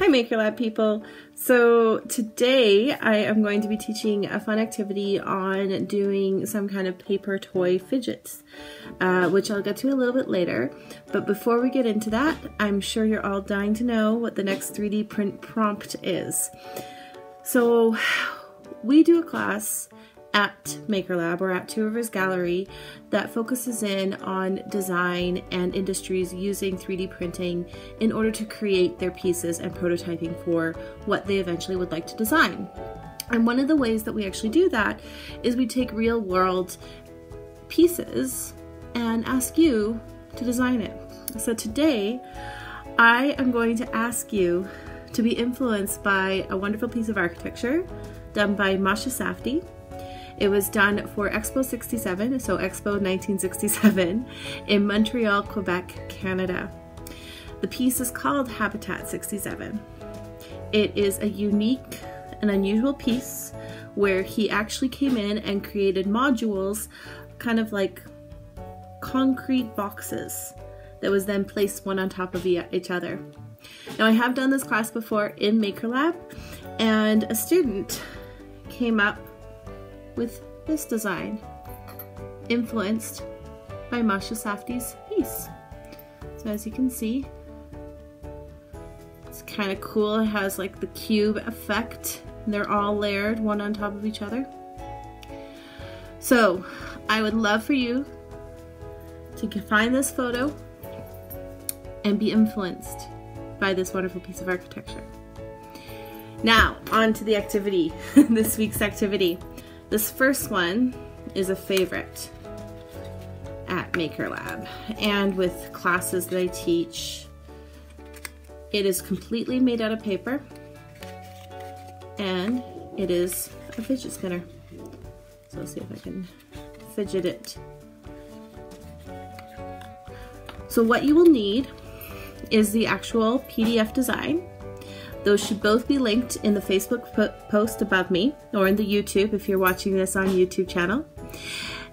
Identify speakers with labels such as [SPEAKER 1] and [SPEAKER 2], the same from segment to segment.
[SPEAKER 1] Hi MakerLab people. So today I am going to be teaching a fun activity on doing some kind of paper toy fidgets, uh, which I'll get to a little bit later. But before we get into that, I'm sure you're all dying to know what the next 3D print prompt is. So we do a class at MakerLab or at Two Rivers Gallery that focuses in on design and industries using 3D printing in order to create their pieces and prototyping for what they eventually would like to design. And one of the ways that we actually do that is we take real world pieces and ask you to design it. So today, I am going to ask you to be influenced by a wonderful piece of architecture done by Moshe Safdie it was done for Expo 67, so Expo 1967, in Montreal, Quebec, Canada. The piece is called Habitat 67. It is a unique and unusual piece where he actually came in and created modules, kind of like concrete boxes that was then placed one on top of each other. Now I have done this class before in MakerLab and a student came up with this design, influenced by Moshe Safdie's piece. So as you can see, it's kind of cool. It has like the cube effect. They're all layered one on top of each other. So I would love for you to find this photo and be influenced by this wonderful piece of architecture. Now, on to the activity, this week's activity. This first one is a favorite at MakerLab and with classes that I teach. It is completely made out of paper and it is a fidget spinner. So let's see if I can fidget it. So what you will need is the actual PDF design those should both be linked in the Facebook po post above me or in the YouTube if you're watching this on YouTube channel.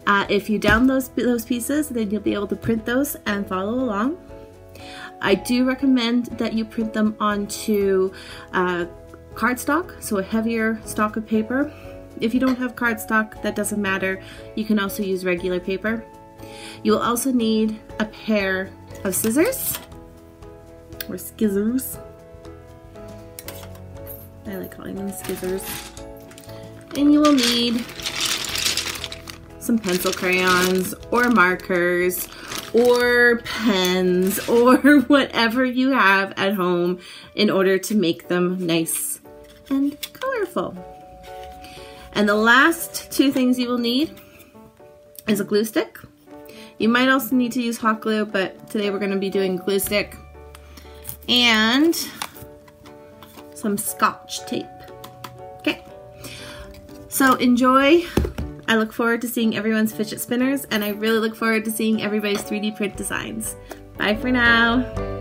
[SPEAKER 1] Uh, if you download those, those pieces, then you'll be able to print those and follow along. I do recommend that you print them onto uh, cardstock, so a heavier stock of paper. If you don't have cardstock, that doesn't matter. You can also use regular paper. You will also need a pair of scissors or scissors I like calling them scissors. And you will need some pencil crayons or markers or pens or whatever you have at home in order to make them nice and colorful. And the last two things you will need is a glue stick. You might also need to use hot glue, but today we're gonna be doing glue stick. And some scotch tape. Okay, so enjoy. I look forward to seeing everyone's fidget spinners and I really look forward to seeing everybody's 3D print designs. Bye for now.